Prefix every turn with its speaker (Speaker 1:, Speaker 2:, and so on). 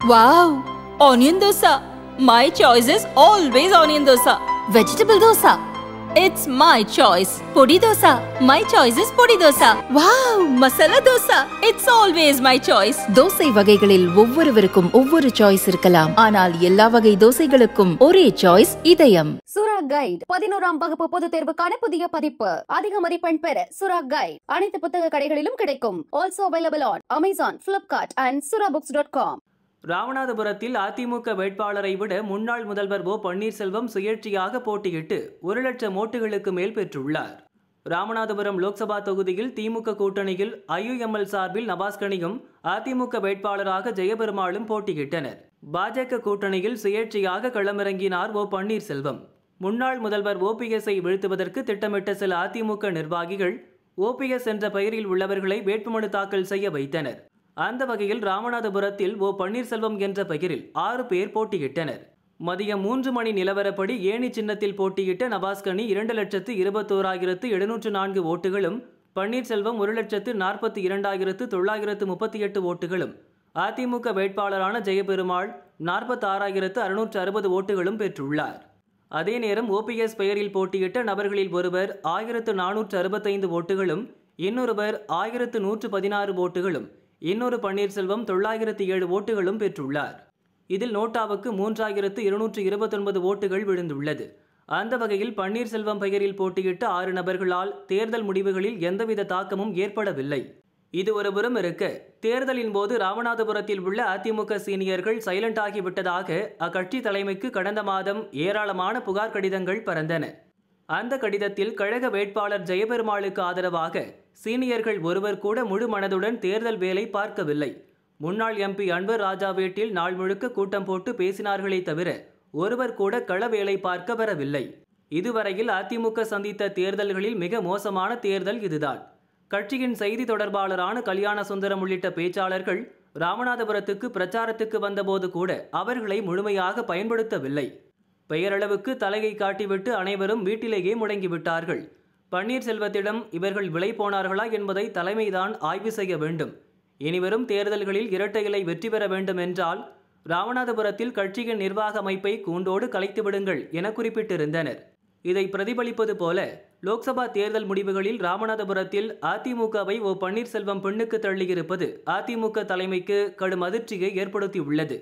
Speaker 1: Wow! Onion dosa! My choice is always onion dosa. Vegetable dosa. It's my choice. Podi dosa. My choice is podi dosa. Wow! Masala dosa. It's always my choice.
Speaker 2: Dosa வகைகளில் ஒவ்வொருவருக்கும் ஒவ்வொரு choice இருக்கலாம் ஆனால் எல்லா வகை தோசைகளுக்கும் ஒரே choice இதயம்
Speaker 3: சுரா கைட் பதினோராம் வகுப்பு பொதுத் தேர்வுக்கான புதிய பதிப்பு அதிக மதிப்பெண் பெற சுரா கைட் அனைத்து புத்தக கடைகளிலும் கிடைக்கும் also available on Amazon Flipkart and Sura books dot com
Speaker 4: ராமநாதபுரத்தில் அதிமுக வேட்பாளரை விட முன்னாள் முதல்வர் ஓ பன்னீர்செல்வம் சுயேட்சையாக போட்டியிட்டு ஒரு லட்சம் ஓட்டுகளுக்கு மேல் பெற்றுள்ளார். ராமநாதபுரம் லோக்சபா தொகுதியில் திமுக கூட்டணியில் ஐயுஎம்எல் சார்பில் நவாஸ்கனியும் அதிமுக வேட்பாளராக ஜெயபெருமாளும் போட்டியிட்டனர். பாஜக கூட்டணியில் சுயேட்சையாக களமிறங்கினார் ஓ பன்னீர்செல்வம். முன்னாள் முதல்வர் ஓபிஎஸ்ஐ வீழ்த்துவதற்கு திட்டமிட்ட சில அதிமுக நிர்வாகிகள் ஓபிஎஸ் என்ற பெயரில் உள்ளவர்களை வேட்புமனு தாக்கல் செய்ய வைத்தனர். அந்த வகையில் ராமநாதபுரத்தில் ஓ பன்னீர்செல்வம் என்ற பெயரில் ஆறு பேர் போட்டியிட்டனர். மதியம் மூன்று மணி நிலவரப்படி ஏணி சின்னத்தில் போட்டியிட்ட நவாஸ்கனி இரண்டு லட்சத்து இருபத்தோராயிரத்து எழுநூற்று நான்கு ஓட்டுகளும் பன்னீர்செல்வம் ஒரு லட்சத்து நாற்பத்தி இரண்டாயிரத்து தொள்ளாயிரத்து முப்பத்தி எட்டு ஓட்டுகளும் அதிமுக வேட்பாளரான ஜெயபெருமாள் நாற்பத்தாறாயிரத்து அறுநூற்று அறுபது ஓட்டுகளும் பெற்றுள்ளார். அதே நேரம் ஓபிஎஸ் பெயரில் போட்டியிட்ட நபர்களில் ஒருவர் ஆயிரத்து நானூற்று அறுபத்தைந்து ஓட்டுகளும் இன்னொருவர் ஆயிரத்து நூற்று பதினாறு ஓட்டுகளும் இன்னொரு பன்னீர்செல்வம் தொள்ளாயிரத்தி ஏழு ஓட்டுகளும் பெற்றுள்ளார். இதில் நோட்டாவுக்கு மூன்றாயிரத்து இருநூற்று இருபத்தொன்பது ஓட்டுகள் விழுந்துள்ளது. அந்த வகையில் பன்னீர்செல்வம் பெயரில் போட்டியிட்ட ஆறு நபர்களால் தேர்தல் முடிவுகளில் எந்தவித தாக்கமும் ஏற்படவில்லை. இது ஒருபுறம் இருக்க தேர்தலின் போது ராமநாதபுரத்தில் உள்ள அதிமுக சீனியர்கள் சைலண்ட் ஆகிவிட்டதாக அக்கட்சி தலைமைக்கு கடந்த மாதம் ஏராளமான புகார் கடிதங்கள் பறந்தன. அந்த கடிதத்தில் கழக வேட்பாளர் ஜெயபெருமாளுக்கு ஆதரவாக சீனியர்கள் ஒருவர் கூட முழு மனதுடன் தேர்தல் வேலை பார்க்கவில்லை. முன்னாள் எம்பி அன்வர் ராஜா வீட்டில் நாள் முழுக்க கூட்டம் போட்டு பேசினார்களே தவிர ஒருவர் கூட கள வேலை பார்க்க வரவில்லை. இதுவரையில் அதிமுக சந்தித்த தேர்தல்களில் மிக மோசமான தேர்தல் இதுதான். கட்சியின் செய்தி தொடர்பாளரான கல்யாண சுந்தரம் உள்ளிட்ட பேச்சாளர்கள் ராமநாதபுரத்துக்கு பிரச்சாரத்துக்கு வந்தபோது கூட அவர்களை முழுமையாக பயன்படுத்தவில்லை. பெயரளவுக்கு தலையை காட்டிவிட்டு அனைவரும் வீட்டிலேயே முடங்கிவிட்டார்கள். பன்னீர்செல்வத்திடம் இவர்கள் விலை போனார்களா என்பதை தலைமைதான் ஆய்வு செய்ய வேண்டும். இனிவரும் தேர்தல்களில் இரட்டை இலை வெற்றி பெற வேண்டும் என்றால் ராமநாதபுரத்தில் கட்சியின் நிர்வாக அமைப்பை கூண்டோடு கலைத்து விடுங்கள் என குறிப்பிட்டிருந்தனர். இதை பிரதிபலிப்பது போல லோக்சபா தேர்தல் முடிவுகளில் ராமநாதபுரத்தில் அதிமுகவை ஓ பன்னீர்செல்வம் பெண்ணுக்கு தள்ளியிருப்பது அதிமுக தலைமைக்கு கடும் அதிர்ச்சியை ஏற்படுத்தியுள்ளது.